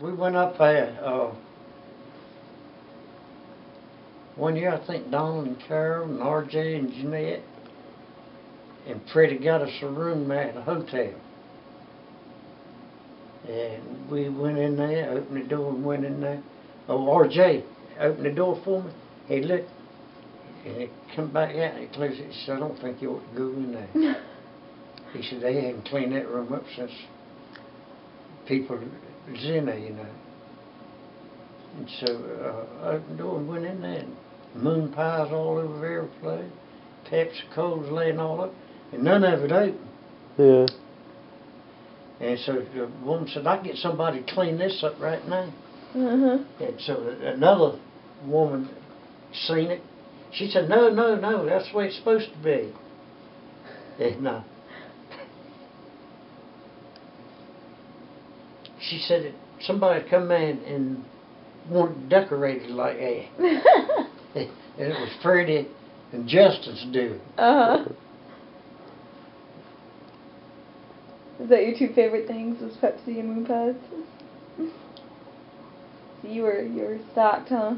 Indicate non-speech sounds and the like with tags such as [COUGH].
we went up there, uh, one year, I think Don and Carol and RJ and Jeanette and Freddie got us a room there at a hotel. And we went in there, opened the door and went in there. Oh, RJ opened the door for me. He looked, and he come back out and he closed it. He said, I don't think you ought to go in there. [LAUGHS] He said, they hadn't cleaned that room up since people was in you know. And so, uh, I opened the door and went in there and moon pies all over every place, Pepsi Colas laying all up, and none of it open. Yeah. And so the woman said, I can get somebody to clean this up right now. Uh-huh. And so another woman seen it. She said, no, no, no, that's the way it's supposed to be. [LAUGHS] And, uh, she said that somebody come in and wanted to decorate it like that. [LAUGHS] And it was Freddie and Justin's doing. uh-huh. Is that your two favorite things? Was Pepsi and moon pies? [LAUGHS] So you were you were stocked, huh?